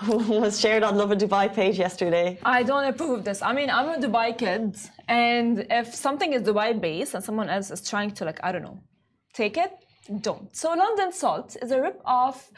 was shared on Lovin Dubai page yesterday. I don't approve this. I mean, I'm a Dubai kid, and if something is Dubai based and someone else is trying to, like, I don't know, take it, don't. So London Salt is a rip-off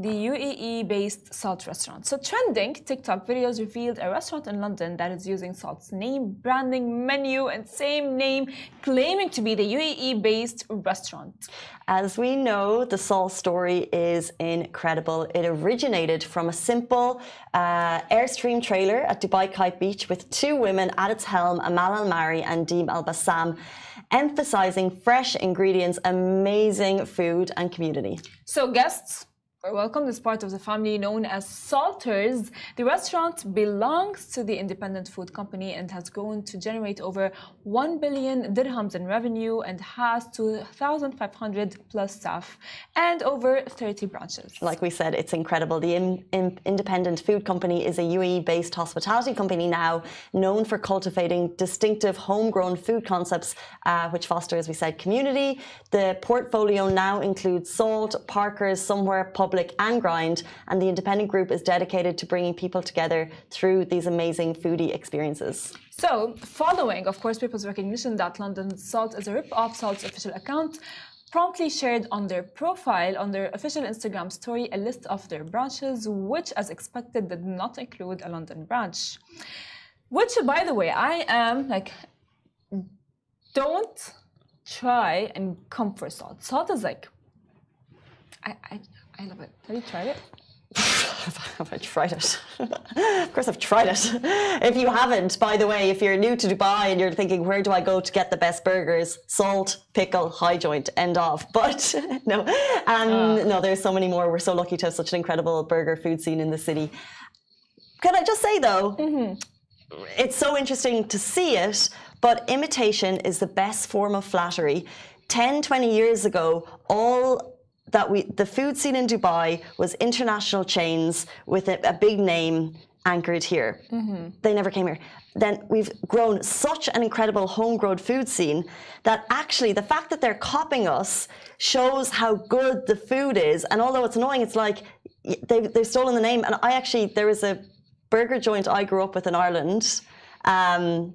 the UAE-based salt restaurant. So trending TikTok videos revealed a restaurant in London that is using Salt's name, branding, menu, and same name, claiming to be the UAE-based restaurant. As we know, the Salt story is incredible. It originated from a simple uh, Airstream trailer at Dubai Kite Beach with two women at its helm, Amal Al Marri and Deem Al Bassam emphasizing fresh ingredients, amazing food, and community. So, guests, are welcomed as part of the family known as Salters. The restaurant belongs to the independent food company and has grown to generate over 1 billion dirhams in revenue and has 2,500 plus staff and over 30 branches. Like we said, it's incredible. The in, in, independent food company is a UAE based hospitality company now known for cultivating distinctive homegrown food concepts, uh, which foster, as we said, community. The portfolio now includes Salt, Parker's, Somewhere, Pub Public and Grind, and the independent group is dedicated to bringing people together through these amazing foodie experiences. So, following, of course, people's recognition that London Salt is a rip-off Salt's official account, promptly shared on their profile on their official Instagram story a list of their branches, which, as expected, did not include a London branch. Which, by the way, I am like, don't try and come for salt. Salt is like, I, I, I love it. Have you tried it? have I tried it? of course, I've tried it. If you haven't, by the way, if you're new to Dubai and you're thinking, where do I go to get the best burgers? Salt, pickle, high joint, end off. But no, um, uh. no, there's so many more. We're so lucky to have such an incredible burger food scene in the city. Can I just say though, mm-hmm. it's so interesting to see it, but imitation is the best form of flattery. 10, 20 years ago, all that we the food scene in Dubai was international chains with a, a big name anchored here. Mm-hmm. They never came here. Then we've grown such an incredible homegrown food scene that actually the fact that they're copying us shows how good the food is. And although it's annoying, it's like they've, they've stolen the name. And I actually, there was a burger joint I grew up with in Ireland. Um,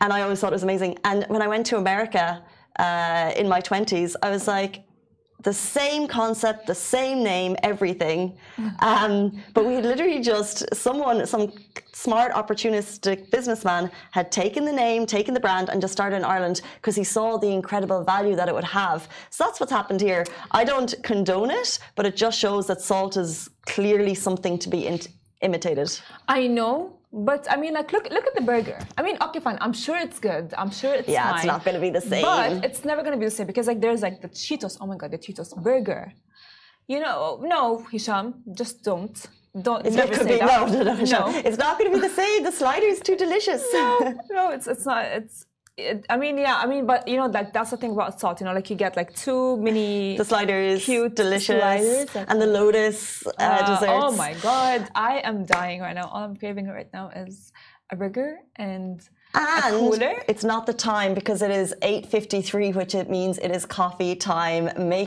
and I always thought it was amazing. And when I went to America uh, in my 20s, I was like, the same concept, the same name, everything. Um, but we had literally just someone, some smart, opportunistic businessman had taken the name, taken the brand, and just started in Ireland because he saw the incredible value that it would have. So that's what's happened here. I don't condone it, but it just shows that salt is clearly something to be imitated. I know but I mean, like, look, look at the burger. I mean, okay, fine. I'm sure it's good. I'm sure it's yeah. Fine, it's not going to be the same. But it's never going to be the same because, like, there's like the Cheetos. Oh my god, the Cheetos burger. You know, no, Hisham, just don't. Don't it's never say that. No, no, no, no. It's not going to be the same. The slider is too delicious. No, no, it's it's not. It's it, I mean, yeah, I mean, but you know, like that's the thing about salt. You know, like you get like two mini the sliders, cute, delicious, sliders, and the lotus uh, uh, desserts. Oh my god, I am dying right now. All I'm craving right now is a burger and. And a cooler. it's not the time because it is 8.53, which it means it is coffee time. Make